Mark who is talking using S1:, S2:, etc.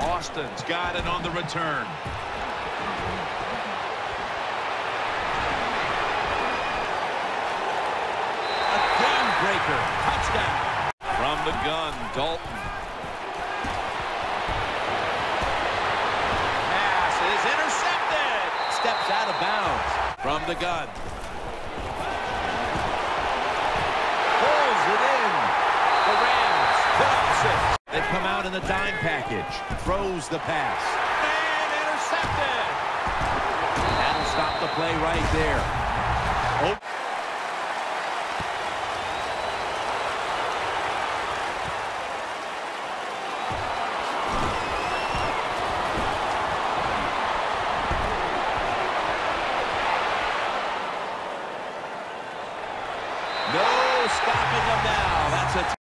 S1: Boston's got it on the return. A game breaker. Touchdown. From the gun, Dalton. Pass is intercepted. Steps out of bounds. From the gun. The dime package. Throws the pass. And intercepted. That'll stop the play right there. Oh. No stopping them now. That's a